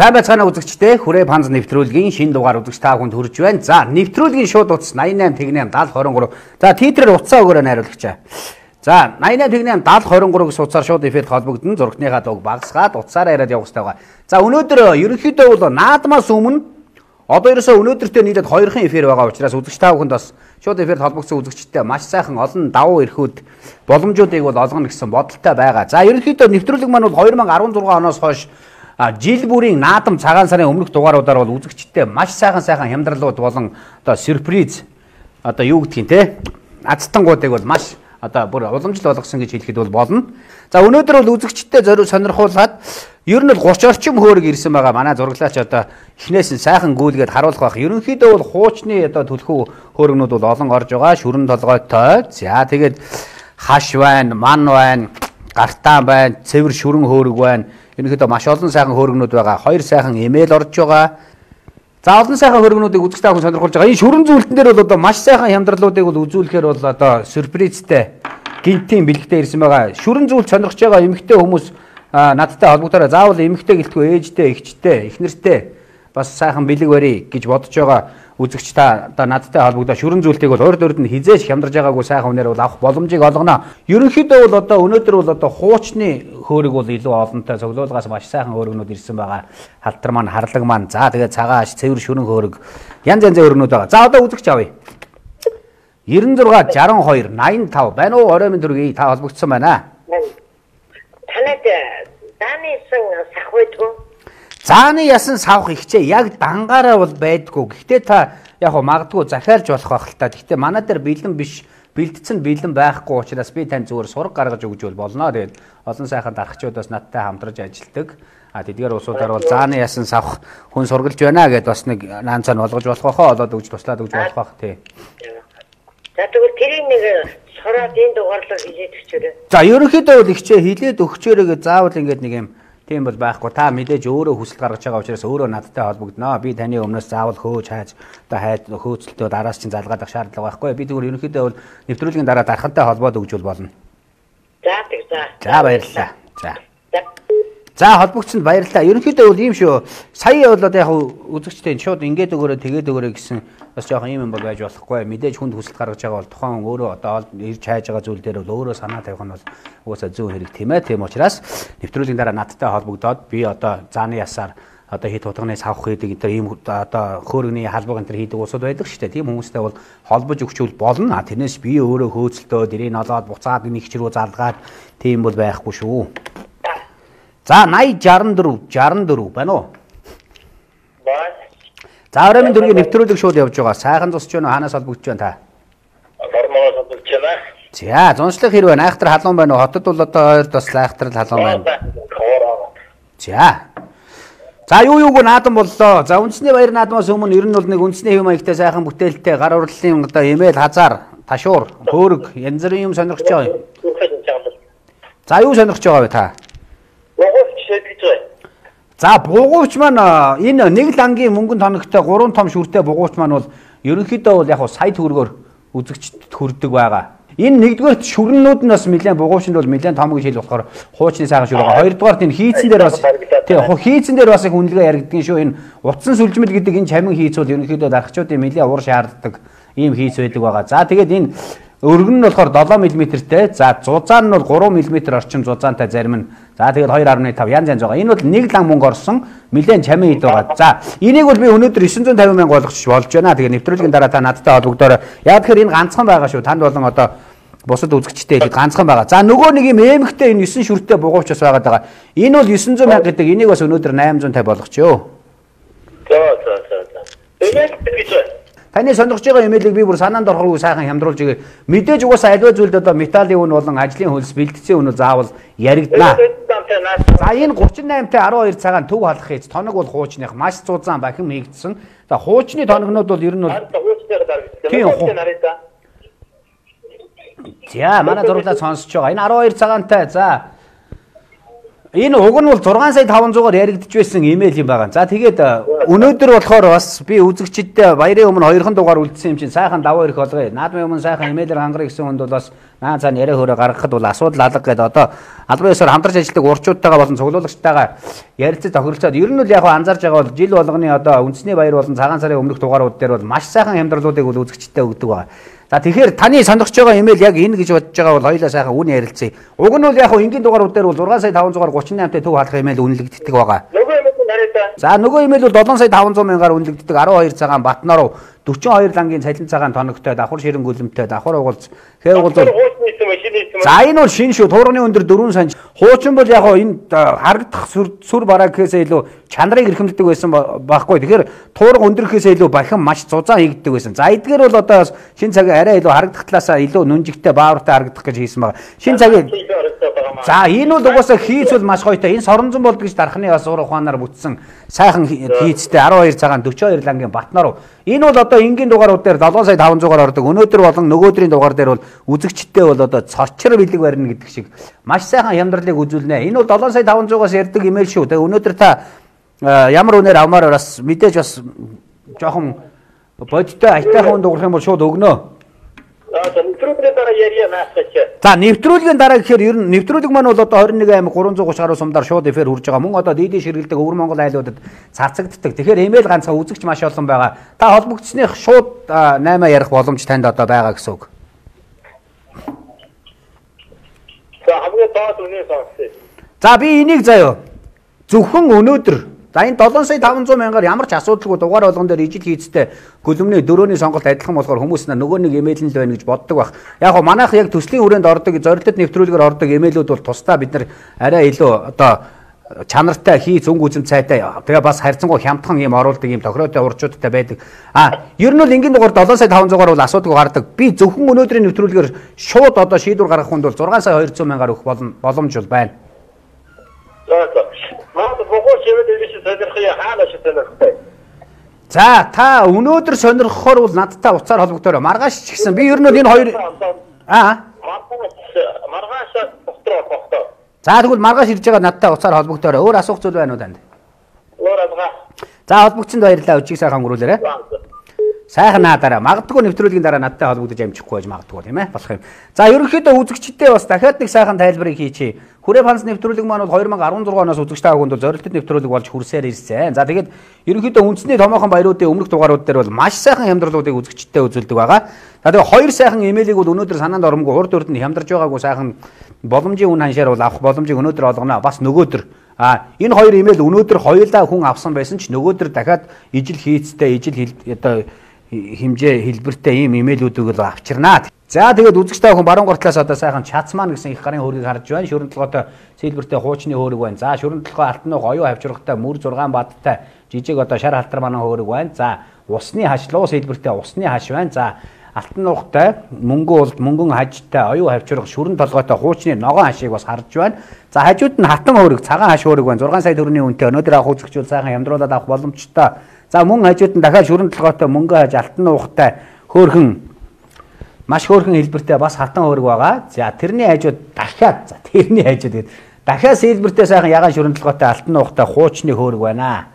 Сайн байцгаана үзэгчдээ хүрээ панз нэвтрүүлгийн шин дугаар үзэгч та бүхэнд хүрж байна. За нэвтрүүлгийн шууд утас 88 тэгнэм 70 23. За титрээр утсаа өгөөрэй найруулагчаа. За 88 тэгнэм 70 23 гэсэн утсаар шууд эфирт холбогдсон зургтныхаа дуг багсгаад утсаараа яриад явах хэрэгтэй байгаа. За өнөөдөр ерөнхийдөө бол наадмаас өмнө одоо ерөөсөө өнөөдөртөө нийлээд хоёрхан эфир байгаа учраас үзэгч та бүхэнд бас шууд эфирт холбогдсон үзэгчдээ маш сайхан олон давуу эрхүүд боломжуудыг бол олгоно гэсэн бодолтой байгаа. За ерөнхийдөө нэвтрүүлэг маань бол 2016 оноос хойш жил бүрийн наадам цагаан сарын өмнөх дугааруудаар бол үзэгчдтэй маш сайхан сайхан хямдралууд болон одоо сюрприз одоо юу гэдгийг те азтангуудыг бол маш одоо бүр уламжлал болгосон гэж хэлэхэд бол болно. За өнөөдөр бол үзэгчдтэй зориу сонирхуулаад ер нь бол 30 орчим хөөрөг ирсэн байгаа. Манай зураглаач одоо эхнээс нь сайхан гүйлгээд харуулах байх. Ерөнхийдөө бол хуучны одоо түлхүү хөөргнүүд бол олон орж байгаа. Шүрэн толгойтой. За тэгээд хаш байна, ман байна, гартаан байна, цэвэр шүрэн хөөрөг байна Ерөнхийдөө маш олон сайхан хөргөнүүд байгаа. Хоёр сайхан имэйл орж байгаа. За олон сайхан хөргөнүүдийг үзэж таах сонирхолж байгаа. Энэ шүрэн зүйлтэн дээр бол одоо маш сайхан хямдралуудыг бол үзүүлэхээр бол одоо сюрпризтэй гинтийн бэлгтэй ирсэн байгаа. Шүрэн зүйлт сонирхож байгаа эмэгтэй хүмүүс надтай холбогдороо заавал эмэгтэй гэлтгүй ээжтэй, эгчтэй, эхнэртэй бас сайхан бэлэг барь гэж бодож байгаа үзэгч та одоо надтай холбогдоо шүрэн зүйлтийг бол урд урд нь хизээж хямдарж байгаагүй сайхан үнээр бол авах боломжийг олгоно. Ерөнхийдөө бол одоо өнөөдөр бол одоо хуучны хөөрөг бол илүү олонтой цоглуулгаас маш сайхан хөөргнүүд ирсэн байгаа. Халтар маань, харлаг маань, за тэгээ цагааш, цэвэр шүрэн хөөрөг янз янзын хөөргнүүд байгаа. За одоо үзэгч авъя. 96 62 85 байна уу? Орой минь дүргийн та холбогдсон байна. Танад даанийсан сах байдгүй Зааны ясан савх ихчээ яг дангаараа бол байдгүй. Гэхдээ та яг магадгүй захиалж болох байх л та. Гэхдээ манай дээр бэлэн биш бэлдсэн бэлэн байхгүй учраас би тань зүгээр сураг гаргаж өгч бол болно. Тэгээд олон сайхан дарагчдаас надтай хамтарч ажилладаг. А тэдгээр улсуудаар бол зааны ясан савх хүн сургалж байна гэдээ бас нэг наанцаа нь болгож болох хоо олоод өгч туслаад өгч болох бах тий. За тэгвэл тэрийг нэг сураад энэ дугаарлаар хилээд өгчөөрэй. За ерөнхийдөө бол ихчээ хилээд өгчөөрэй гэж заавал ингэж нэг юм Тийм бол байхгүй. Та мэдээж өөрөө хүсэл гаргаж байгаа учраас өөрөө надтай холбогдноо. Би таны өмнөөс заавал хөөж хайж одоо хайд хөөцөлтөө араас чинь залгаадах шаардлага байхгүй. Би зүгээр ерөнхийдөө бол нэвтрүүлгийн дараа дархантай холбоод өгжүүл болно. За тэг за. За баярлалаа. За. За холбогдсонд баярлалаа. Ерөнхийдөө бол ийм шүү. Сая бол одоо яг үзэгчтэй шууд ингээд өгөөрэй тэгээд өгөөрэй гэсэн бас жоохон ийм юм бол байж болохгүй. Мэдээж хүнд хүсэлт гаргаж байгаа бол тухайн өөрөө одоо ирж хайж байгаа зүйл дээр бол өөрөө санаа тавих нь бол угаасаа зөв хэрэг тийм ээ. Тийм учраас нэвтрүүлгийн дараа надтай холбогдоод би одоо зааны ясаар одоо хит тутагны савх хийдэг энэ ийм одоо хөөргөний халбаг энэ хийдэг улсууд байдаг шүү дээ. Тийм хүмүүстэй бол холбож өгчүүл болно. Тэрнээс би өөрөө хөөцөлтөө дэрийг нолоод буцаад нэг чирүү залгаад тийм бол байхгүй шүү. За 80 64 64 байна уу? Баа. За оройн дөргийн нэвтрүүлэг шууд явж байгаа. Сайхан зусч байна уу? Ханаас холбогдож байна та? Гармагаас холбогдож байна. За зуншлах хэрэг байна. Айхтар халуун байна уу? Хотод бол одоо ойр бас айхтар халуун байна. За. За юу юуг наадам боллоо. За үндэсний баяр наадмаас өмнө ер нь бол нэг үндэсний хэв маягтай сайхан бүтээлтэй гар урлалын одоо эмээл хазар, ташуур, хөөрг янз бүрийн юм сонирхож байгаа юм. За юу сонирхож байгаа вэ та? Богоовч гэж байна. За бугуйч маань энэ нэг лангийн мөнгөн тоногтой 3 том шүртэй бугуйч маань бол ерөнхийдөө бол яг сая төгрөгөөр үзэгчд хүрдэг байгаа. Энэ нэгдүгээр шүрнүүд нь бас нэлээд бугуйчнд бол нэлээд том гэж хэл болохоор хуучны сайхан шүр байгаа. Хоёрдугаар энэ хийцэн дээр бас тий хийцэн дээр бас их үнэлгээ яригдгийн шүү. Энэ утсан сүлжмэл гэдэг энэ чамин хийц бол ерөнхийдөө дарагчдын нэлээд ур шаарддаг ийм хийц байдаг байгаа. За тэгээд энэ Өргөн нь болохоор 7 мм-тэй. За зузаан нь бол 3 мм орчим зузаантай зарим нь. За тэгээд 2.5 янз янз байгаа. Энэ бол нэг лан мөнгө орсон нэлээд чамин ид байгаа. За энийг бол би өнөөдөр 950 мянга болгочих болж байна. Тэгээд нэвтрүүлгийн дараа та надтай холбогдоор. Яг тэгэхээр энэ ганцхан байгаа шүү. Танд болон одоо бусад үзэгчтэй хэд ганцхан байгаа. За нөгөө нэг юм эмхтэй энэ 9 шүртэй бугуйч бас байгаа даа. Энэ бол 900 мянга гэдэг энийг бас өнөөдөр 850 болгочихё. За за за. Энэ гэж байна. Таны сонирхож байгаа имэйлийг би бүр санаанд орохгүй сайхан хямдруулж игээ. Мэдээж угаасаа аливаа зүйлд одоо металлын үн болон ажлын хөлс бэлтгэсэн үнэ заавал яригдана. За энэ 38-тай 12 цагаан төв халах хийж тоног бол хуучных маш зузаан бахим хийгдсэн. За хуучны тоногнууд бол ер нь бол Тийм За манай зурлаа сонсож байгаа. Энэ 12 цагаантай за Энэ уг нь бол 6 сая 500-аар яригдж байсан имэйл юм байгаа. За тэгээд өнөөдөр болохоор бас би үзэгчдтэй баярын өмнө хоёрхан дугаар үлдсэн юм чинь сайхан даваа ирэх болгоё. Наадмын өмнө сайхан имэйлээр хангарах гэсэн хүнд бол бас наа цаана яриа хөөрэ гаргахад бол асуудал алга гэдэг одоо албан ёсоор хамтарч ажилладаг урчуудтайгаа болон цуглуулагчтайгаа ярилцаж тохиролцоод ер нь л яг анзаарж байгаа бол жил болгоны одоо үндэсний баяр болон цагаан сарын өмнөх дугаарууд дээр бол маш сайхан хямдралуудыг бол үзэгчдтэй өгдөг байгаа. За тэгэхээр таны сонгож байгаа имэйл яг энэ гэж бодож байгаа бол хоёлаа сайхан үн ярилцъя. Уг нь бол яг энгийн дугаарууд дээр бол 6 сая 500-аар 38-тай төв халах имэйл үнэлэгддэг байгаа. Нөгөө юм уу нарийнда. За нөгөө имэйл бол 7 сая 500 мянгаар үнэлэгддэг 12 цагаан Батнаруу 42 лангийн цалин цагаан тоногтой давхар ширэн гүлэмтэй давхар угалц хээр угалц За энэ бол шин шүү. Туурганы өндөр 4 санж. Хуучин бол яг энэ харагдах сүр бараагхээсээ илүү чанарыг эрхэмлдэг байсан байхгүй. Тэгэхээр туурга өндөрхөөсөө илүү бахин маш зузаан хийгддэг байсан. За эдгээр бол одоо шин цагийн арай илүү харагдах талаасаа илүү нүнжигтэй баавартай харагдах гэж хийсэн байгаа. Шин цагийн За энэ бол угаасаа хийц бол маш гоётой. Энэ соронзон болд гэж дархны бас уур ухаанаар бүтсэн сайхан хийцтэй 12 цагаан 42 лангийн Батнаруу. Энэ бол одоо энгийн дугаарууд дээр 7 сая 500-аар ордог. Өнөөдөр болон нөгөөдрийн дугаар дээр бол үзэгчтэй бол одоо цочор бэлэг барина гэдэг шиг маш сайхан хямдралыг үзүүлнэ. Энэ бол 7 сая 500-аас ярддаг имэйл шүү. Тэгээ өнөөдөр та ямар үнээр авмаар бас мэдээж бас жоохон бодиттой айтайхан дуурах юм бол шууд өгнө. За нэвтрүүлгийн дараа ярья наасаач. За нэвтрүүлгийн дараа гэхээр ер нь нэвтрүүлэг маань бол одоо 21 аймаг 330 гаруй сумдаар шууд эфир хүрж байгаа. Мөн одоо дийдээ ширгэлдэг өвөр Монгол айлуудад цацагддаг. Тэгэхээр имэйл ганцхан үзэгч маш олон байгаа. Та холбогдсных шууд 8 ярих боломж танд одоо байгаа гэсэн үг. За хамгийн доод үнээ сонсъё. За би энийг заяа. Зөвхөн өнөөдөр За энэ 7 сая 500 мянгаар ямар ч асуудалгүй дугаар болгон дээр ижил хийцтэй гөлөмний дөрөөний сонголт адилхан болохоор хүмүүс нөгөө нэг имэйл нь л байна гэж боддог байх. Яг го манайх яг төслийн хүрээнд ордог зорилтод нэвтрүүлгээр ордог имэйлүүд бол тусдаа бид нар арай илүү одоо чанартай хий зүнг үзэм цайтай тэгээ бас харьцангуй хямдхан юм оруулдаг юм тохиротой урчуудтай байдаг. А ер нь бол энгийн дугаар 7 сая 500-аар бол асуудаг гардаг. Би зөвхөн өнөөдрийн нэвтрүүлгээр шууд одоо шийдвэр гаргах хүнд бол 6 сая 200 мянгаар өгөх боломж бол байна. За та өнөөдөр сонирхохоор бол надтай уцаар холбогдорой. Маргааш ч гэсэн би ер нь энэ хоёр аа маргааш доктор бохтой. За тэгвэл маргааш ирж байгаа надтай уцаар холбогдорой. Өөр асуух зүйл байна уу танд? Өөр асгаа. За холбогдсонд баярлалаа. Өчиг сайхан өнгөрүүлээрэ. Сайхан наадаараа магадгүй нэвтрүүлгийн дараа надтай холбогдож амжихгүй байж магадгүй тийм ээ болох юм. За ерөнхийдөө үзэгчдээ бас дахиад нэг сайхан тайлбарыг хийчихье. Хүрээ фанс нэвтрүүлэг маань бол 2016 оноос үзэгч таа хүнд зорилттой нэвтрүүлэг болж хүрсээр ирсэн. За тэгээд ерөнхийдөө үндэсний томоохон баяруудын өмнөх дугаарууд дээр бол маш сайхан хямдралуудыг үзэгчдээ үзүүлдэг байгаа. За тэгээд хоёр сайхан имэйлийг бол өнөөдөр санаанд оромгүй урд урд нь хямдарж байгаагүй сайхан боломжийн үн ханшаар бол авах боломжийг өнөөдөр олгоно. Бас нөгөөдөр А энэ хоёр имэйл өнөөдөр хоёулаа хүн авсан байсан ч нөгөөдөр дахиад ижил хийцтэй ижил одоо хэмжээ хэлбэртэй ийм имэйлүүдийг л авчирнаа. За тэгээд үзэгч та хүн баруун гурлаас одоо сайхан чацман гэсэн их гарын хөргийг харж байна. Шүрэн толгойтой сэлбэртэй хуучны хөрөг байна. За шүрэн толгой алтан нуг оюу хавчрахтай мөр 6 бадтай жижиг одоо шар халтар манаа хөрөг байна. За усны хаш луу сэлбэртэй усны хаш байна. За алтан нугтай мөнгө улд мөнгөн хажтай оюу хавчрах шүрэн толгойтой хуучны ногоон хашийг бас харж байна. За хажууд нь хатан хөрөг цагаан хаш хөрөг байна. 6 сая төгрөгийн үнэтэй өнөөдөр авах үзэгчүүл сайхан ямдруулаад авах боломжтой За мөн хажууд нь дахиад шүрэн толгойтой мөнгө хаж алтан уухтай хөөхөн маш хөөхөн хэлбэртэй бас хатан хөрөг байгаа. За тэрний хажууд дахиад за тэрний хажууд гээд дахиад сэлбэртэй сайхан ягаан шүрэн толгойтой алтан уухтай хуучны хөрөг байна.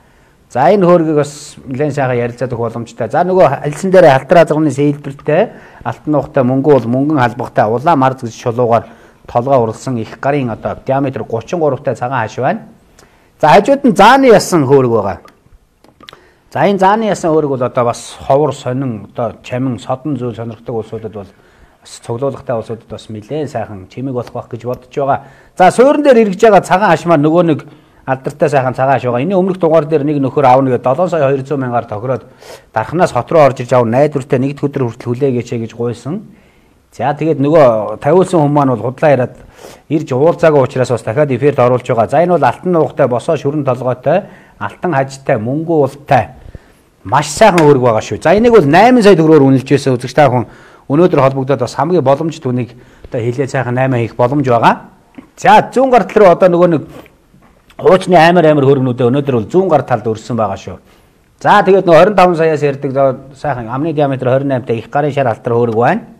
За энэ хөөргийг бас нэлээд сайхан ярилцаад өгөх боломжтой. За нөгөө альсан дээр халтраа зурганы сэлбэртэй алтан уухтай мөнгө бол мөнгөн халбахтай улаан марз гэж шулуугаар толгой уралсан их гарын одоо диаметр 33 тай цагаан хаш байна. За хажууд нь зааны ясан хөөрг байгаа. За энэ зааны ясан өөрөг бол одоо бас ховор сонин одоо чамин содон зүйл сонирхдаг улсуудад бол бас цуглуулгатай улсуудад бас нэлээд сайхан чимэг болох байх гэж бодож байгаа. За суурин дээр эргэж байгаа цагаан хашмаар нөгөө нэг алдартай сайхан цагаан хаш байгаа. Энийн өмнөх дугаар дээр нэг нөхөр аавна гэдэг 7 сая 200 мянгаар тохироод дархнаас хот руу орж иж аав найдвартай нэгд өдөр хүртэл хүлээгээч гэж гуйсан. За тэгээд нөгөө тавиулсан хүмүүс маань бол худлаа яриад ирж уулзаагүй учраас бас дахиад эфирт оруулж байгаа. За энэ бол алтан нуугтай босоо шүрэн толгойтой, алтан хажтай, мөнгө уултай маш сайхан үүрэг байгаа шүү. За энийг бол 8 сая төгрөгөөр үнэлж байсан үзэгч та хүн өнөөдөр холбогдоод бас хамгийн боломж түүнийг одоо хилээ сайхан 8 хийх боломж байгаа. За зүүн гар тал руу одоо нөгөө нэг хуучны амар амар хөргнүүдээ өнөөдөр бол зүүн гар талд өрсөн байгаа шүү. За тэгээд нөгөө 25 саяас ярддаг сайхан амны диаметр 28 та их гарын шар алтар хөрөг байна.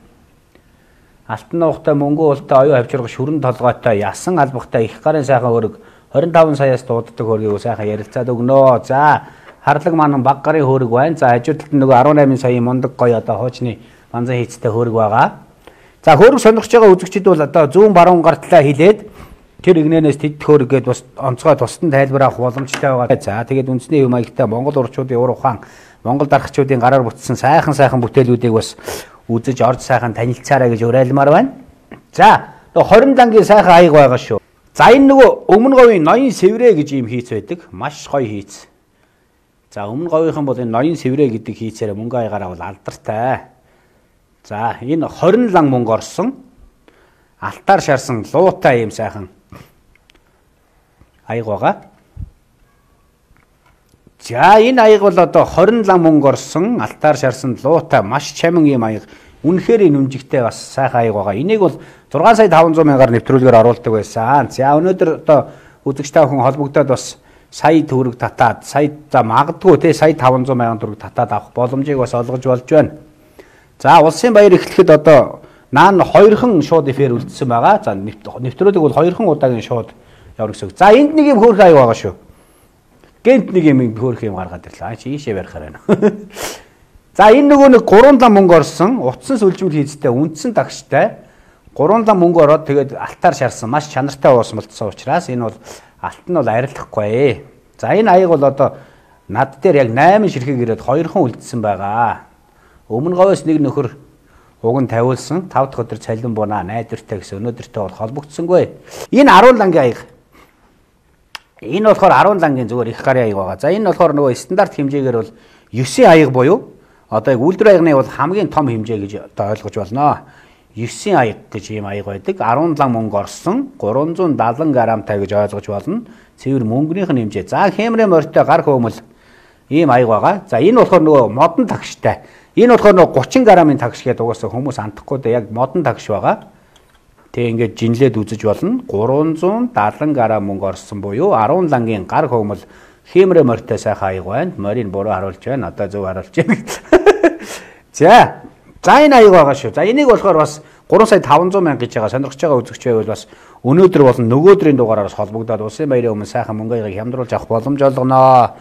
Алтан нуухтай мөнгө уултай оюу хавчрах шүрэн толгойтой ясан албахтай их гарын сайхан хөрөг 25 саяас дууддаг хөргийг сайхан ярилцаад өгнө. За харлаг маань баг гарын хөрөг байна. За хажуудалд нөгөө 18 саяын мундаг гоё одоо хуучны манзан хийцтэй хөрөг байгаа. За хөрөг сонирхож байгаа үзэгчид бол одоо зүүн баруун гартлаа хилээд тэр игнэнээс тэд хөрөг гэдээ бас онцгой тусдан тайлбар авах боломжтой байгаа. За тэгээд үндэсний хэв маягтай Монгол урчуудын ур ухаан Монгол дарагчдын гараар бүтсэн сайхан сайхан бүтээлүүдийг бас үзэж орж сайхан танилцаарай гэж уриалмаар байна. За, тэгээ 20 дангийн сайхан аяг байгаа шүү. За энэ нөгөө өмнө говийн ноён сэврэ гэж юм хийц байдаг. Маш гоё хийц. За өмнө говийнхан бол энэ ноён сэврэ гэдэг хийцээр мөнгө аягаараа бол алдартай. За энэ 20 лан мөнгө орсон. Алтаар шарсан луутай юм сайхан аяг байгаа. За энэ аяг бол одоо 20 лам мөнгө орсон алтаар шарсан луутай маш чамин юм аяг. Үнэхээр энэ үнжигтэй бас сайхан аяг байгаа. Энийг бол 6 сая 500 мянгаар нэвтрүүлгээр оруулдаг байсан. За өнөөдөр одоо үзэгчтэй хүн холбогдоод бас сая төгрөг татаад сая за магадгүй те сая 500 мянган төгрөг татаад авах боломжийг бас олгож болж байна. За улсын баяр эхлэхэд одоо наан хоёрхан шууд эфир үлдсэн байгаа. За нэвтрүүлэг бол хоёрхан удаагийн шууд гэсэн. За энд нэг юм хөөрхөн аяг байгаа шүү. Гэнт нэг юм хөөх юм гаргаад ирлээ. А чи ийшээ барихаар байна. За энэ нөгөө нэг 3 лам мөнгө орсон, утсан сүлжмэл хийцтэй, үндсэн тагштай 3 лам мөнгө ороод тэгээд алтаар шарсан маш чанартай уус болцсон учраас энэ бол алт нь бол арилахгүй. За энэ аяг бол одоо над дээр яг 8 ширхэг ирээд 2 хон үлдсэн байгаа. Өмнө говьос нэг нөхөр уг нь тавиулсан 5 дахь өдөр цалин бунаа найдвартай гэсэн өнөөдөртөө бол холбогдсонгүй. Энэ 10 лангийн аяг Энэ болохоор 10 лангийн зүгээр их гарын аяг байгаа. За энэ болохоор нөгөө стандарт хэмжээгээр бол 9 аяг буюу одоо яг үйлдвэр аягны бол хамгийн том хэмжээ гэж одоо ойлгож байна. 9 аяг гэж ийм аяг байдаг. 10 лам мөнгө орсон 370 грамтай гэж ойлгож болно. Цэвэр мөнгөнийх нь хэмжээ. За хэмрээ морьтой гар хөөмөл ийм аяг байгаа. За энэ болохоор нөгөө модон тагштай. Энэ болохоор нөгөө 30 грамын тагш гэдэг угаасаа хүмүүс андахгүй да яг модон тагш байгаа. Тэгээ ингээд жинлээд үзэж болно. 370 г мөнгө орсон буюу 10 лангийн гар хөгмөл химрэ морьтой сайхан аяг байна. Морийг буруу харуулж байна. Одоо зөв харуулж байна. За. За энэ аяг байгаа шүү. За энийг болохоор бас 3 сая 500 мянга гэж байгаа сонирхож байгаа үзэгч байвал бас өнөөдөр болон нөгөөдрийн дугаараас холбогдоод улсын баярын өмнө сайхан мөнгө аягийг хямдруулж авах боломж олгоно.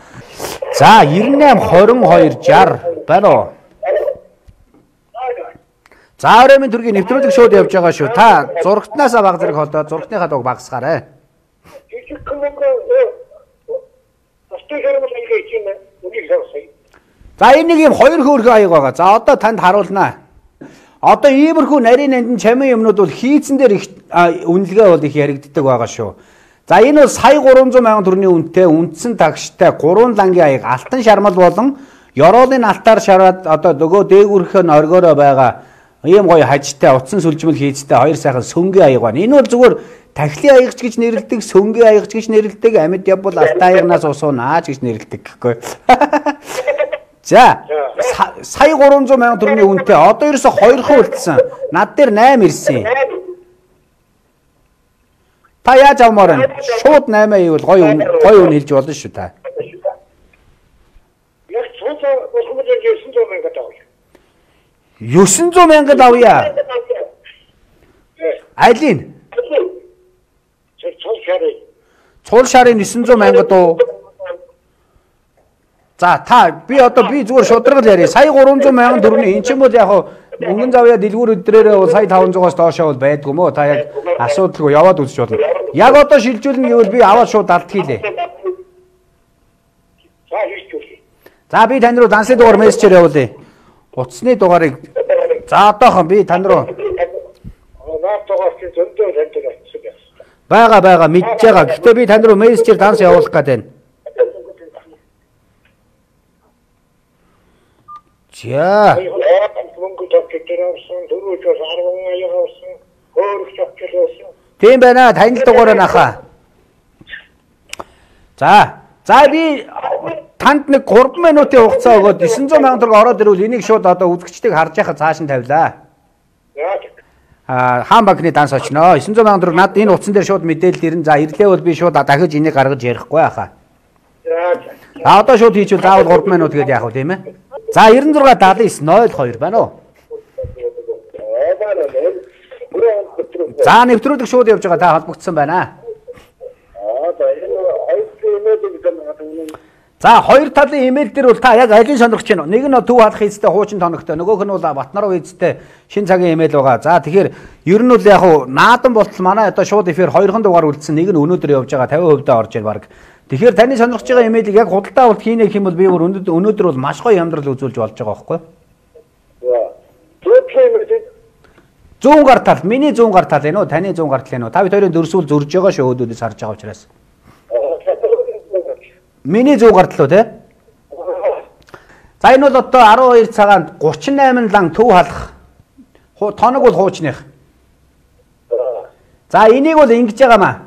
За 98 22 60 байна уу? За ороймын төргийн нэвтрүүлэг шууд явж байгаа шүү. Та зурагтнаасаа баг зэрэг холдоод зурагтныхаа дуг багасгаарай. За энэ нэг юм хоёр хөөрхөн аяг байгаа. За одоо танд харуулнаа. Одоо иймэрхүү нарийн нандин чамин юмнууд бол хийцэн дээр их үнэлгээ бол их яригддаг байгаа шүү. За энэ бол сая 300 мянган төгрөгийн үнэтэй үндсэн тагштай 3 лангийн аяг алтан шармал болон ёроолын алтаар шараад одоо нөгөө дээгүрхэн оргороо байгаа ийм гоё хажтай утсан сүлжмэл хийцтэй хоёр сайхан сөнгөө аяг байна. Энэ бол зүгээр тахилын аягч гэж нэрлэдэг, сөнгөө аягч гэж нэрлэдэг, амьд явбал алтай аягнаас усуунаач гэж нэрлэдэг гэхгүй. За сая 300 мянган төгрөгийн үнэтэй одоо ерөөсө 2 хон үлдсэн. Над дээр 8 ирсэн. Та яаж авмаар вэ? Шууд 8 ивэл гоё гоё үн хэлж болно шүү та. Яг цонцоо болох юм гэж 900 мянга таа. 900 мянгад авъя. Айлын. Цул шарын. Цул шарын 900 мянгад уу? За та би одоо би зүгээр шудрагл яриа. Сая 300 мянган төгрөний эн чинь бол яг мөнгөн завья дэлгүүр өдрөөрөө бол сая 500-аас доошоо бол байдгүй мó та яг асуудалгүй яваад үзэж болно. Яг одоо шилжүүлнэ гэвэл би аваад шууд. За хийчихвэл. За би тань руу дансны дугаар мессежээр явуулъя. Утасны дугаарыг за одоохон би тань руу байгаа байгаа мэдж байгаа. Гэхдээ би тань руу мессежээр данс явуулах гэдэг байна. За. Мөнгө тавьчихсан, дөрөвчөөс 10 аяг авсан, хөөрөх тавьчихсан. Тийм байна. Танил дугаараа нахаа. За. За би танд нэг 3 минутын хугацаа өгөөд 900 сая төгрөг ороод ирвэл энийг шууд одоо үзэгчдийг харж яхад цааш нь тавилаа. Аа хаан банкны данс очноо. 900 сая төгрөг над энэ утсан дээр шууд мэдээлэл ирнэ. За ирлээ бол би шууд дахиж энийг гаргаж ярихгүй хаа. А одоо шууд хийчихвэл заавал 3 минут гээд яах вэ тийм ээ? За 96 79 02 байна уу? За нэвтрүүлэг шууд явж байгаа та холбогдсон байна. Аа баяр. За хоёр талын имэйл дээр бол та яг алийг сонирхож байна уу? Нэг нь төв халах эзтэй хуучин тоногтой, нөгөөх нь бол Батнаруу эзтэй шин цагийн имэйл байгаа. За тэгэхээр ер нь бол яг хуу наадан болтол манай одоо шууд эфир хоёрхан дугаар үлдсэн. Нэг нь өнөөдөр явж байгаа 50% даа орж ир баг. Тэгэхээр таны сонирхож байгаа имэйлийг яг худалдаа авалт хийнэ гэх юм бол би өнөөдөр өнөөдөр бол маш гоё амьдрал үзүүлж болж байгаа байхгүй юу? За. Зөвхөн Зүүн гар тал, миний зүүн гар тал энэ үү? Таны зүүн гар тал энэ үү? Та бид хоёрын дөрсүүл зөрж байгаа шүү өөдөөс харж байгаа учраас. Миний зүүн гар тал уу те? За энэ бол одоо 12 цагаанд 38 лан төв халах. Тоног бол хуучных. За энийг бол ингэж байгаа маа.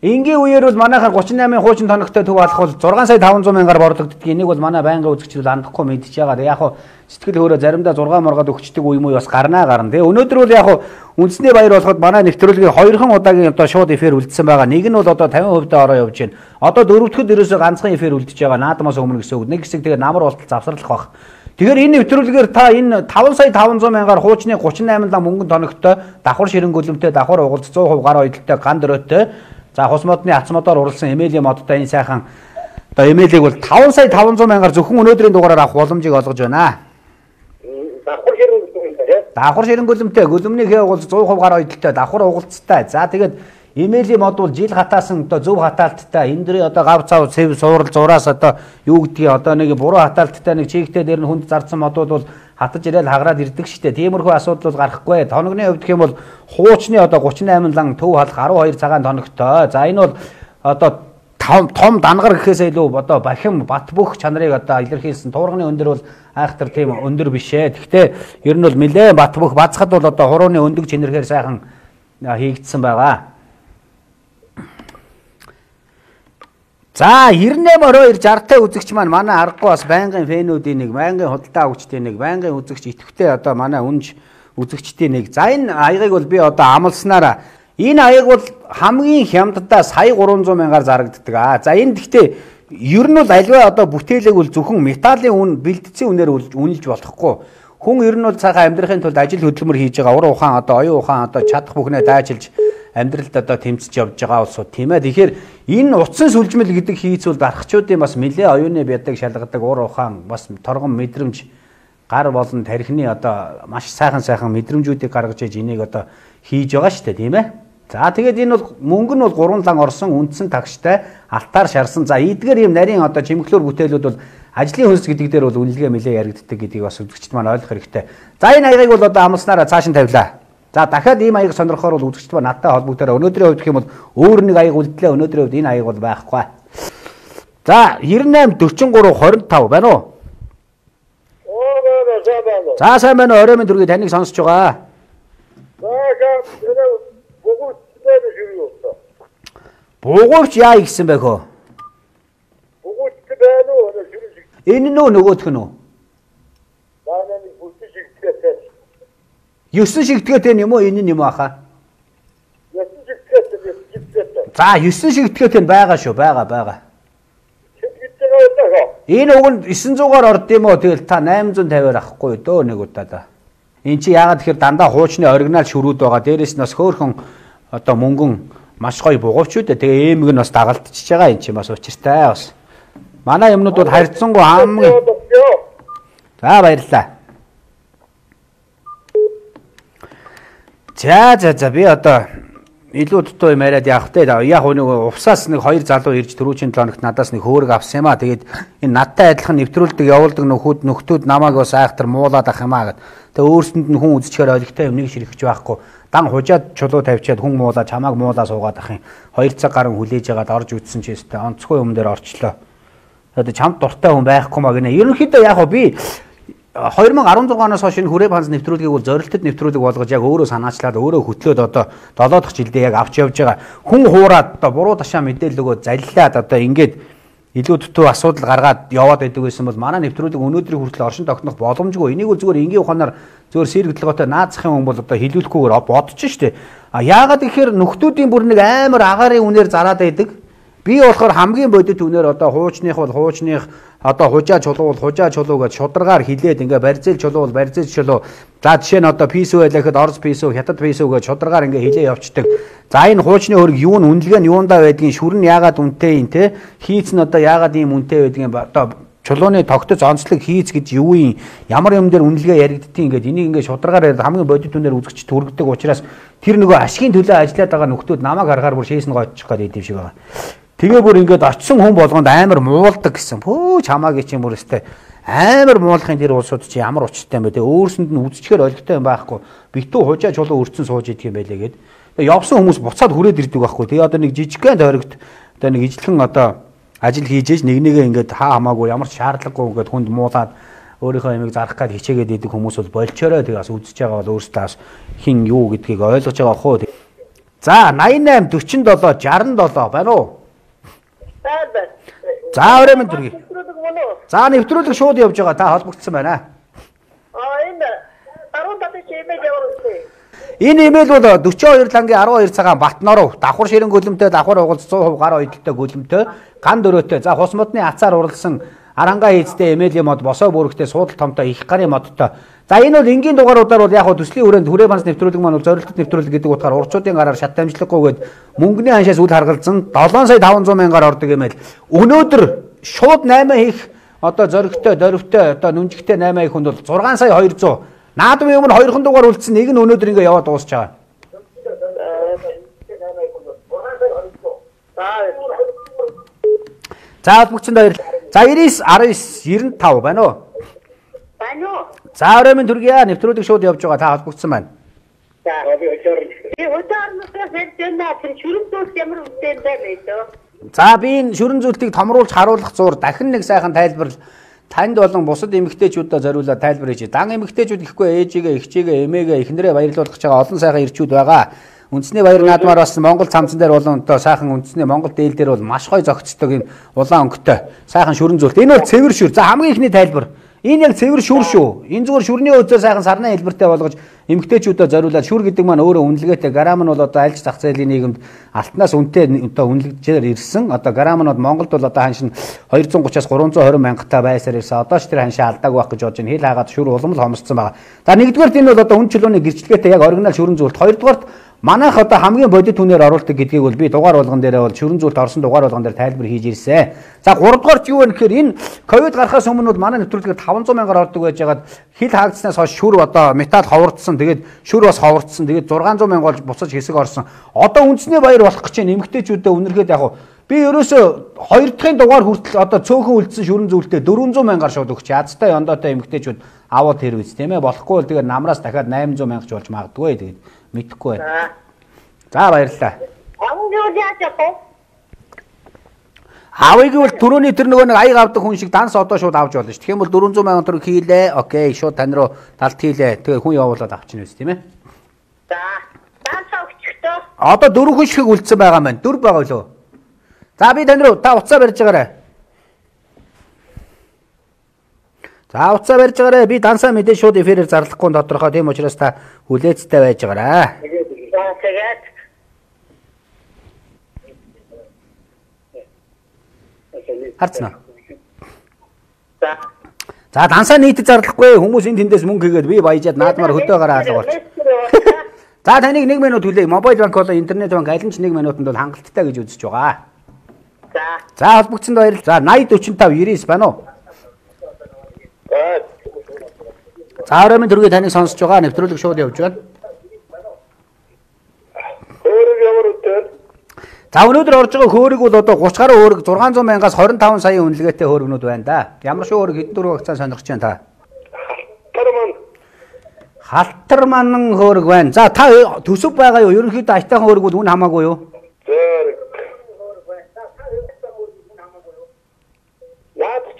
Энгийн үеэр бол манайхаар 38-ын хуучин тоногтой төв алах бол 6 сая 500 мянгаар борлогддог. Энийг бол манай байнгын үзэгчид андахгүй мэдчихэж байгаа. Яг хуу сэтгэл хөөрөө заримдаа 6 моргоод өгчдөг үе муу бас гарнаа гарна. Тэгээ өнөөдөр бол яг хуу үндэсний баяр болоход манай нэвтрүүлгийн хоёрхан удаагийн одоо шууд эфир үлдсэн байгаа. Нэг нь бол одоо 50% дэ ороо явж байна. Одоо дөрөвдөхөд ерөөсөө ганцхан эфир үлдэж байгаа. Наадмаас өмнө гэсэн үг. Нэг хэсэг тэгээ намар болтол завсарлах бах. Тэгэхээр энэ нэвтрүүлгээр та энэ 5 сая 500 мянгаар хуучны 38 лам мөнгөн тоногтой давхар ширэнгөлөмтэй давхар угалд 100% гар ойдолтой ган дөрөөтэй За хус модны ац модоор уралсан эмэйлийн модтой энэ сайхан одоо эмэйлийг бол 5 сая 500 мянгаар зөвхөн өнөөдрийн дугаараар авах боломжийг олгож байна. Давхар ширэнгөлөмтэй. Давхар ширэнгөлөмтэй гөлөмний хээ бол 100% гар ойдолтой давхар угалцтай. За тэгээд Имэйлийн мод бол жил хатаасан одоо зөв хатаалттай энэ дэрийн одоо гав цав цэв суурал зураас одоо юу гэдгийг одоо нэг буруу хатаалттай нэг чигтэй дээр нь хүнд зарцсан модууд бол хатаж ирээл хагараад ирдэг штэ. Тиймэрхүү асуудал бол гарахгүй. Тоногны хувьд гэх юм бол хуучны одоо 38 лан төв халах 12 цагаан тоногтой. За энэ бол одоо том дангар гэхээс илүү одоо бахим бат бөх чанарыг одоо илэрхийлсэн туурганы өндөр бол айхтар тийм өндөр биш ээ. Гэхдээ ер нь бол нэлээд бат бөх бацхад бол одоо хурууны өндөг чинэрхээр сайхан хийгдсэн байгаа. За 98 орой 60-тай үзэгч маань манай аргагүй бас байнгын фэнүүдийн нэг, байнгын худалдаа авагчдын нэг, байнгын үзэгч итгэвтэй одоо манай үнж үзэгчдийн нэг. За энэ аягыг бол би одоо амласнараа энэ аяг бол хамгийн хямддаа сая 300 мянгаар зарагддаг. Аа за энэ гэхдээ ер нь бол альва одоо бүтээлэг бол зөвхөн металлын үн бэлдсэн үнээр үнэлж болохгүй. Хүн ер нь бол цаахан амьдрахын тулд ажил хөдөлмөр хийж байгаа ур ухаан одоо оюун ухаан одоо чадах бүхнээ дайчилж амьдралд одоо тэмцэж явж байгаа улсууд тийм ээ. Тэгэхээр энэ утсан сүлжмэл гэдэг хийц бол дарахчуудын бас нэлээ оюуны бядаг шалгадаг ур ухаан бас торгон мэдрэмж гар болон тархины одоо маш сайхан сайхан мэдрэмжүүдийг гаргаж иж энийг одоо хийж байгаа шүү дээ тийм ээ. За тэгээд энэ бол мөнгө нь бол 3 лан орсон үндсэн тагштай алтаар шарсан. За эдгээр ийм нарийн одоо чимэглэр бүтээлүүд бол ажлын хөнс гэдэг дээр бол үнэлгээ мэлээ яригддаг гэдгийг бас үзэгчд маань ойлгох хэрэгтэй. За энэ аягыг бол одоо амласнараа цааш нь тавилаа. За дахиад ийм аяг сонирхохоор бол үзэгчд ба надтай холбогдороо өнөөдрийн хувьд гэх юм бол өөр нэг аяг үлдлээ өнөөдрийн хувьд энэ аяг бол байхгүй. За 98 43 25 байна уу? За сайн байна уу? Орой минь түргий таныг сонсож байгаа. Бугуурч яа гэсэн бэ хөө? Бугууттай байна уу? Энэ нөө нөгөөх нь үү? 9 шигтгээтэй юм уу? Энэ нь юм аха? 9 шигтгээтэй шигтгээтэй. За 9 шигтгээтэй байгаа шүү, байгаа байгаа. Шигтгээтэй Энэ уг нь 900-аар орд юм уу? Тэгэл та 850-аар авахгүй дөө нэг удаа. Эн чи яагаад тэгэхээр дандаа хуучны оригинал шүрүүд байгаа. Дээрээс нь бас хөөхөн одоо мөнгөн маш гоё бугуйч үү. Тэгээ ээмэг нь бас дагалдчихж байгаа. Эн чи бас учиртай бас. Манай юмнууд бол харьцангуй хамгийн За баярлалаа. За за за би одоо илүү дутуу юм яриад явах те яг нэг увсаас нэг хоёр залуу ирж түрүүчийн 7 хоногт надаас нэг хөөрг авсан юм а тэгээд энэ надтай адилхан нэвтрүүлдэг явуулдаг нөхөд нөхдүүд намайг бас айхтар муулаад ах юм а гэд. Тэгээд өөрсөнд нь хүн үзчихээр ойлгохтой юм нэг ширхэж байхгүй. Дан хужаад чулуу тавьчаад хүн муулаа чамааг муулаа суугаад ах юм. Хоёр цаг гарan хүлээж ягаад орж үтсэн ч өстэй онцгой юм дээр орчлоо. Тэгээд чамд дуртай хүн байхгүй маа гинэ. Ерөнхийдөө яг би 2016 оноос хойш энэ хүрээ банз нэвтрүүлгийг бол зорилтод нэвтрүүлэг болгож яг өөрөө санаачлаад өөрөө хөтлөөд одоо 7 дахь жилдээ яг авч явж байгаа. Хүн хуураад одоо буруу ташаа мэдээлэл өгөө залилаад одоо ингээд илүү дутуу асуудал гаргаад яваад байдаг байсан бол манай нэвтрүүлэг өнөөдрийн хүртэл оршин тогтнох боломжгүй. Энийг бол зүгээр энгийн ухаанаар зүгээр сэргэлтлэгөөтэй наацхын хүн бол одоо хилүүлэхгүйгээр бодож штэ. А яагаад гэхээр нөхдүүдийн бүр нэг амар агарын үнээр зараад байдаг. Би болохоор хамгийн бодит үнээр одоо хуучных бол хуучных одоо хужаа чулуу бол хужаа чулуу гэж шударгаар хилээд ингээ барьцэл чулуу бол барьцэл чулуу. За жишээ нь одоо писүү байлахад орос писүү, хятад писүү гэж шударгаар ингээ хилээ явцдаг. За энэ хуучны хөрөг юу нь үнэлгээ нь юундаа байдгийг шүрэн яагаад үнэтэй юм те? Хийц нь одоо яагаад ийм үнэтэй байдгийг одоо чулууны тогтоц онцлог хийц гэж юу юм ямар юм дээр үнэлгээ яригдтiin ингээд энийг ингээд шударгаар хамгийн бодит үнээр үзэгч түргдэг учраас тэр нөгөө ашигын төлөө ажиллаад байгаа нөхдүүд намайг харахаар бүр шээс нь гойчих гээд идэв шиг байгаа. Тэгээ бүр ингээд очсон хүн болгонд амар муулдаг гэсэн. Пөө чамаагийн чинь бүр өстэй амар муулахын тэр улсууд чи ямар учиртай юм бэ те өөрсөнд нь үзчихээр ойлгохтой юм байхгүй. Битүү хужаа чулуу өрцөн сууж идэх юм байлээ гээд. Тэгээ явсан хүмүүс буцаад хүрээд ирдэг байхгүй. Тэгээ одоо нэг жижигхэн тойрогт одоо нэг ижлэхэн одоо ажил хийж ээж нэг нэгэ ингээд хаа хамаагүй ямар ч шаардлагагүй ингээд хүнд муулаад өөрийнхөө ямиг зарах гад хичээгээд идэг хүмүүс бол болчоорой тэгээ бас үзэж байгаа бол өөрсдөө бас хин юу гэдгийг ойлгож байгаа хөө. За 88 47 67 байна уу? За өрөөмөн дүргий. За нэвтрүүлэг шууд явж байгаа. Та холбогдсон байна. Аа энэ 15 чимээ яваар үсэ. Энэ имэйл бол 42 лангийн 12 цагаан Батноров давхар ширэн гөлөмтэй давхар угалц 100% гар ойдолтой гөлөмтэй ган дөрөөтэй. За хус модны ацаар уралсан арангаа хийцтэй эмээлийн мод босоо бүрэгтэй суудал томтой их гарын модтой. За энэ бол энгийн дугааруудаар бол яг хөө төслийн хүрээнд хүрээ банс нэвтрүүлэг маань бол зорилттой нэвтрүүлэг гэдэг утгаар урчуудын гараар шат дамжлаггүйгээд мөнгөний ханшаас үл харгалзан 7 сая 500 мянгаар ордог эмэйл. Өнөөдөр шууд 8 хийх одоо зоригтой, дөрвтэй, одоо нүнжигтэй 8 хийх хүнд бол 6 сая 200. Наадмын өмнө 2хан дугаар үлдсэн нэг нь өнөөдөр ингээ яваад дуусч байгаа. За холбогчдод баярлалаа. За 99 19 95 байна уу? Байна уу? За өрөөмийн төргийа нэвтрүүлэг шууд явж байгаа та холбогдсон байна. За би өчөр. Би өчөр нүсээс хэлдэг тэр шүрэн зүйлс ямар бэ лээ. За би энэ шүрэн зүйлтийг томруулж харуулах зур дахин нэг сайхан тайлбар танд болон бусад эмэгтэйчүүдэд зориулаад тайлбар хийж. Дан эмэгтэйчүүд ихгүй ээжигээ, эхчигээ, эмээгээ, эхнэрээ баярлуулах гэж байгаа олон сайхан ирчүүд байгаа. Үндэсний баяр наадмаар бас Монгол цамцан дээр болон одоо сайхан үндэсний Монгол дээл дээр бол маш гоё зөгцдөг юм улаан өнгөтэй сайхан шүрэн зүйлт. Энэ бол цэвэр шүр. За хамгийн ихний тайлбар. Энэ яг цэвэр шүр шүү. Энэ зүгээр шүрний өдөө сайхан сарны хэлбэртэй болгож эмгтээчүүдэд зориулаад шүр гэдэг маань өөрөө үнэлгээтэй грамм нь бол одоо альж зах зээлийн нийгэмд алтнаас үнэтэй одоо үнэлгэжээр ирсэн. Одоо грамм нь Монголд бол одоо ханш нь 230-аас 320 мянгатаа байсаар ирсэн. Одоо ч тэр ханшаа алдааг байх гэж бодож байна. Хил хаагаад шүр улам л хомсцсон байгаа. За нэгдүгээр энэ бол одоо үн чөлөөний гэрчлэгээтэй яг оригинал шүрэн зүйлт. Хоёрдугаар Манайх одоо хамгийн бодит түнээр оруулдаг гэдгийг бол би дугаар болгон дээрээ бол шүрэн зүйлт орсон дугаар болгон дээр тайлбар хийж ирсэн. За 3 дугаарт юу вэ гэхээр энэ ковид гарахаас өмнө бол манай нэвтрүүлгээр 500 мянгаар ордог байж байгаад хил хаагдсанаас хойш шүр одоо металл ховордсон. Тэгээд шүр бас ховордсон. Тэгээд 600 мянга болж буцаж хэсэг орсон. Одоо үндэсний баяр болох гэж нэмэгтэйчүүдэд үнэргээд яг би ерөөсө хоёр дахын дугаар хүртэл одоо цөөхөн үлдсэн шүрэн зүйлтэй 400 мянгаар шууд өгч язтай ондоотой эмэгтэйчүүд аваад хэрвэс тийм ээ болохгүй бол тэгээд намраас дахиад 800 мянгач болж магадгүй тэгээд Мэдхгүй байна. За баярлалаа. Юу яаж яах Авыг бол түрүүний тэр нөгөө нэг аяг авдаг хүн шиг данс одоо шууд авч болно ш. Тэгэх юм бол 400 сая төгрөг хийлээ. Окей, шууд тань руу талт хийлээ. Тэгээ хүн явуулаад авчихна үст тийм ээ. За. Данс өгчөхдөө. Одоо дөрөв хүн шиг үлдсэн байгаа маань. Дөрв байгаа лөө. За би тань руу та уцаа барьж байгаарай. За уцаа барьж байгаарай. Би дансаа мэдээ шууд эфирээр зарлахгүй тодорхой. Тийм учраас та хүлээцтэй байж байгаарай. Тэгээд Харцна. За. За дансаа нийтэд зарлахгүй хүмүүс энэ тэндээс мөнгө хийгээд би баяжаад наадмаар хөдөө гараа болчих. За таныг 1 минут хүлээе. Мобайл банк болоо интернет банк аль нь ч 1 минутанд бол хангалттай гэж үзэж байгаа. За. За холбогдсонд баярлалаа. За 80 45 99 байна уу? Оройн төргий таныг сонсож байгаа нэвтрүүлэг шууд явж байна. Өөрөө ямар үтэн? За өнөөдөр орж байгаа хөөрөг бол одоо 30 гаруй хөөрөг 600 мянгаас 25 сая үнэлгээтэй хөөргнүүд байна да. Ямар шиг хөөрөг хэдэн дөрөв вакцаа сонирхож байна та? Тарман. Халтар манан хөөрөг байна. За та төсөв байгаа юу? Ерөнхийдөө айтайхан хөөрөг бол үн хамаагүй юу?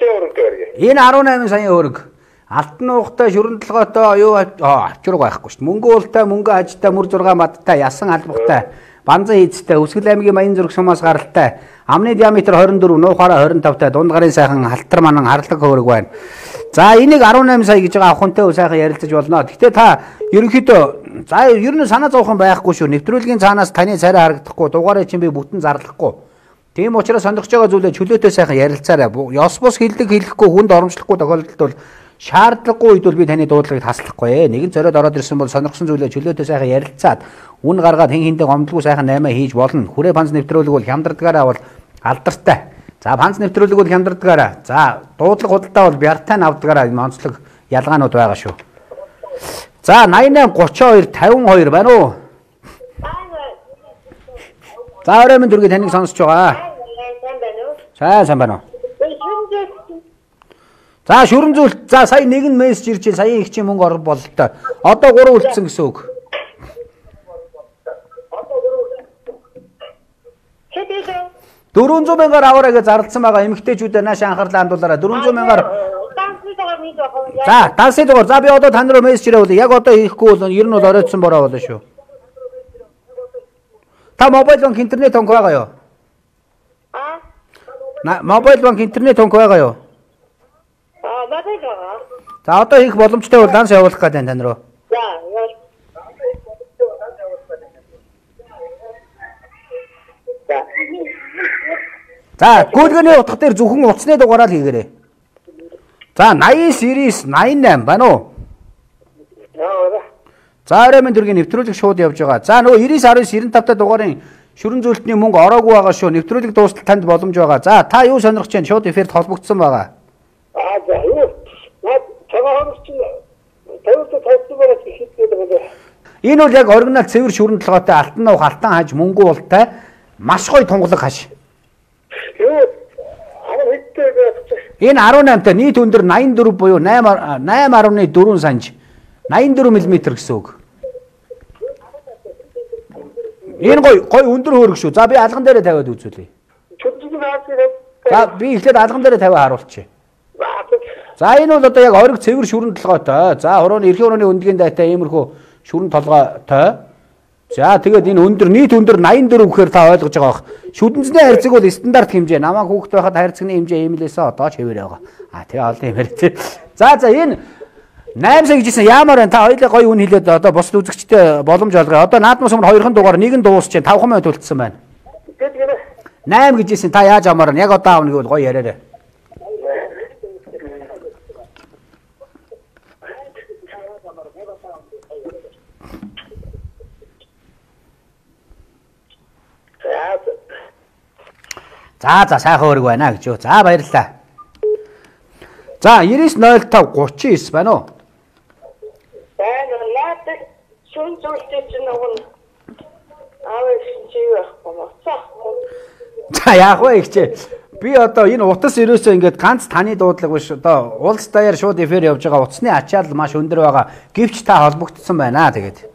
Чи өөрөө гэрээ. Энэ 18 сая хөөрөг. Алтан уухтай шүрэн толгойтой юу авчраг байхгүй шүү дээ. Мөнгө уултай, мөнгө ажтай, мөр зургаа мадтай, ясан албахтай, банзан хийцтэй, Өсгөл аймгийн Маян зүрх сумаас гаралтай, амны диаметр 24, нуухаараа 25-тай, дунд гарын сайхан халтар манан харлаг хөөрөг байна. За энийг 18 сая гэж байгаа ахунтай сайхан ярилцаж болно. Гэхдээ та ерөнхийдөө за ер нь санаа зовхон байхгүй шүү. Нэвтрүүлгийн цаанаас таны царай харагдахгүй, дугаарыг чинь би бүтэн зарлахгүй. Тийм учраас сонирхож байгаа зүйлээ чөлөөтэй сайхан ярилцаарай. Ёс бус хилдэг хэлэхгүй хүнд оромжлохгүй тохиолдолд бол шаардлагагүй үед бол би таны дуудлагыг таслахгүй ээ. Нэгэн зориод ороод ирсэн бол сонирхсан зүйлээ чөлөөтэй сайхан ярилцаад үн гаргаад хэн хэндээ гомдлгүй сайхан наймаа хийж болно. Хүрээ панц нэвтрүүлэг бол хямдардгаараа бол алдартай. За панц нэвтрүүлэг бол хямдардгаараа. За дуудлага худалдаа бол бяртай навдгаараа онцлог ялгаанууд байгаа шүү. За 88 32 52 байна уу? За орой минь дүргээ таныг сонсож байгаа. сайн? Сайн байна уу? За шүрэн зүйлт за сая нэгэн мессеж ирж байна. Сая их чи мөнгө ор бололтой. Одоо 3 үлдсэн гэсэн үг. хэдийгээр 400 мянгаар аваарай гэж зарласан байгаа эмэгтэйчүүдэд нааш анхаарлаа хандуулаарай. 400 мянгаар. За дансын дугаар. За би одоо тань руу мессеж ирээ бол яг одоо хийхгүй бол ер нь бол оройтсон бороо болно шүү. Та мобайл банк интернет тонк байгаа юу? Аа? Мобайл банк интернет тонк байгаа юу? Аа, надад байгаа. За одоо хийх боломжтой бол данс явуулах гэдэг тань руу. За, яа. За. Гүйлгэний утга дээр зөвхөн утасны дугаараа л хийгээрэй. За 80 series 88 байна уу? За орой минь дүргийн нэвтрүүлэг шууд явж байгаа. За нөгөө 99 19 95 та дугаарын шүрэн зөвлөлтний мөнгө ороогүй байгаа шүү. Нэвтрүүлэг дуустал танд боломж байгаа. За та юу сонирхож байна? Шууд эфирт холбогдсон байгаа. Аа за юу? Наад цагаан чинь тавьд байгаа хийхгээд байгаа. Энэ бол яг оригинал цэвэр шүрэн толгойтой алтан нуух алтан хаж мөнгө уултай маш гоё тунгалаг хаш. Юу? Энэ 18 та нийт өндөр 84 буюу 8 8.4 санж 84 мм гэсэн үг. Энэ гоё гоё өндөр хөөрг шүү. За би алган дээрээ тавиад үзүүлье. За би эхлээд алган дээрээ тавиа харуулчих. За энэ бол одоо яг ориг цэвэр шүрэн толгойтой. За хурууны эрхийн хурууны өндгийн дайтай иймэрхүү шүрэн толгойтой. За тэгээд энэ өндөр нийт өндөр 84 гэхээр та ойлгож байгаа бах. Шүдэнцний хайрцаг бол стандарт хэмжээ. Намаа хүүхэд байхад хайрцагны хэмжээ ийм лээсээ одоо ч хэвээр байгаа. А тэгээ олон юм ярь тий. За за энэ 8 сая гэжсэн яамаар байна. Та хоёулаа гоё үн хэлээд одоо босд үзэгчтэй боломж олгоё. Одоо наадмаас өмнө хоёрхан дугаар нэг нь дуусч 5 минут үлдсэн байна. Тэгэд гэнэ. 8 гэжсэн та яаж амаар нь яг одоо аавна гэвэл гоё яриарай. За. За за сайхан өрг байна гэж юу. За баярлалаа. За 9905 39 байна уу? байна. Надад шүн зүйлтэй чинь нөгөө аав чи юу яахгүй мó. Цаахгүй. За яах вэ ихчээ. Би одоо энэ утас ерөөсөө ингээд ганц таны дуудлага биш одоо улс даяар шууд эфир явж байгаа утасны ачаал маш өндөр байгаа. Гэвч та холбогдсон байна тэгээд.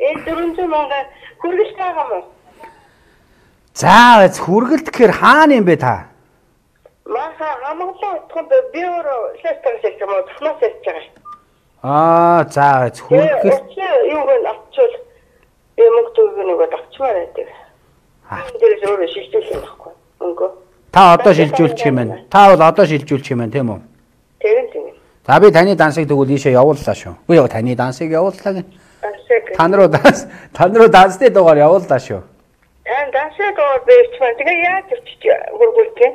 Энэ 400 мянга хүргэж байгаа мó. За хүргэлт гэхээр хаана юм бэ та? Маха хамглаа утганд би өөрөө шэстэр шиг юм уу? Тахнаас ярьж байгаа. Аа за хүргэлт юу гэн авчвал би мөнгө төгөө нөгөө авчмаар байдаг. Аа. Энэ дээрээс өөрөө шилжүүлэх юм байхгүй. Мөнгө. та одоо шилжүүлчих юм байна. Та бол одоо шилжүүлчих юм байна тийм үү? Тэгэн тэгэн. За би таны дансыг тэгвэл ийшээ явууллаа шүү. Үгүй яг таны дансыг явууллаа гэн. Асэг. Тан руу данс тан руу дансны дугаар явууллаа шүү. Ан дасаа доо бэвчмэн. Тэгээ яаж өчч гургуултээ?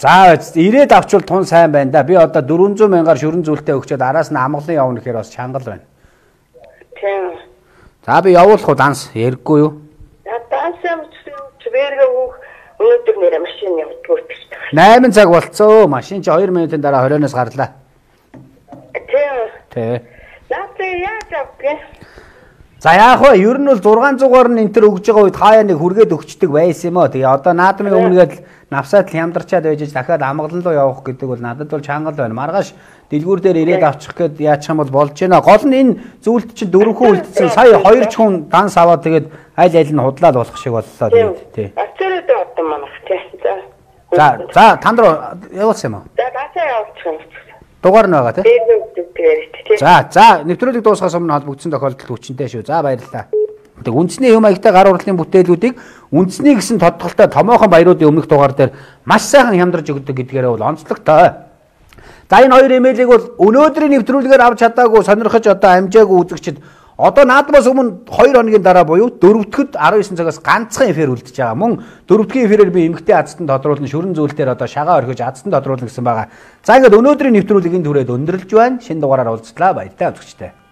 За байц ирээд авчвал тун сайн байна да. Би одоо 400 мянгаар шүрэн зүйлтэй өгчөөд араас нь амгалан явна гэхээр бас чангал байна. Тийм. За би явуулах уу данс яриггүй юу? Дасаа чвэргээ үг өнөөдөр нэрэ машин явдгүйт. 8 цаг болцсон. Машин чи 2 минутын дараа 20-оос гарлаа. Тийм. Тэ. Наатай яаж авгэ? За яах вэ? Ер нь бол 600-аар нь энтер өгж байгаа үед хаяа нэг хүргээд өгчдөг байсан юм аа. Тэгээ одоо наадмын өмнөгээд навсаад л хямдарчаад байж дахиад амгалан руу явах гэдэг бол надад бол чангал байна. Маргааш дэлгүүр дээр ирээд авчих гээд яачих юм бол болж байна. Гол нь энэ зүйлд чинь дөрвөн үлдсэн. Сая хоёр ч хүн данс аваад тэгээд аль аль нь худлаад болох шиг боллоо тий. Ацэрээд авсан манах тий. За. За танд руу явуулсан юм уу? За дасаа явуучих юм. Дугаар нь байгаа тий. Дээр үгдгээр тий. За за нэвтрүүлэг дуусгаас өмнө холбогдсон тохиолдолд хүчинтэй шүү. За баярлалаа. Тэг үндэсний юм маягтай гар урлалын бүтээлүүдийг үндэсний гэсэн тодтолтой томоохон баяруудын өмнөх дугаар дээр маш сайхан хямдарж өгдөг гэдгээрээ бол онцлогтой. За энэ хоёр имэйлийг бол өнөөдрийн нэвтрүүлгээр авч чадаагүй сонирхож одоо амжаагүй үзэгчд Одоо наадмаас өмнө 2 хоногийн дараа буюу дөрөвдөгд 19 цагаас ганцхан эфир үлдэж байгаа. Мөн дөрөвдгийн эфирээр би эмгтэй азтан тодруулна, шүрэн зүйлтээр одоо шагаа орхиж азтан тодруулна гэсэн байгаа. За ингээд өнөөдрийн нэвтрүүлгийг энэ түрээд өндөрлж байна. Шинэ дугаараар уулзлаа. Баяртай үзэгчтэй.